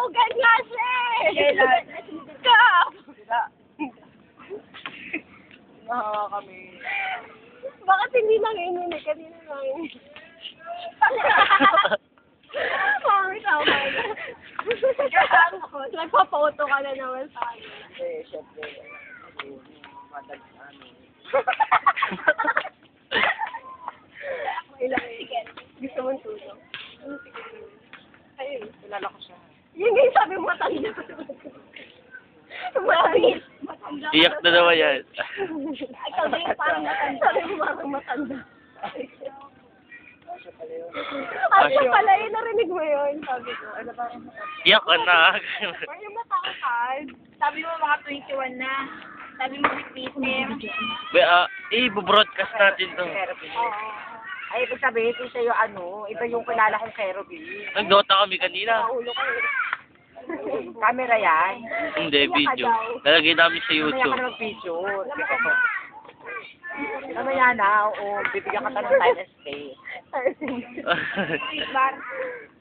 Sugat nga siya! Kailan? Kap! Nahawa kami. Bakit hindi nanginginig? Kanina nanginginig. Mami, tama na. Nagpa-photo ka na naman sa akin. Eh, syempre. Madag, ano. Ilang Gusto mong tulong? Ayun. Kilala ko siya. Yun yung sabi mo matanda. Matanda. Iyak na naman yan. Ikaw ba yung parang matanda? Sabi mo parang matanda. Siya pala yun. Narinig mo yun. Sabi ko. Ano ba? Iyak ka na. Yung matangkad. Sabi mo mga 21 na. Sabi mo PM. Be, ah, i-broadcast natin to. Ay, ibig sabihin, ito yung ano, iba yung kilala kong cherubim. Nag-dota kami kanina. Naulo ko eh. Camera yan. Hindi, video. Nalagay namin sa Mamaya ka YouTube. mag-picture. Mamaya na, oo, bibigyan ka ta ng time and space.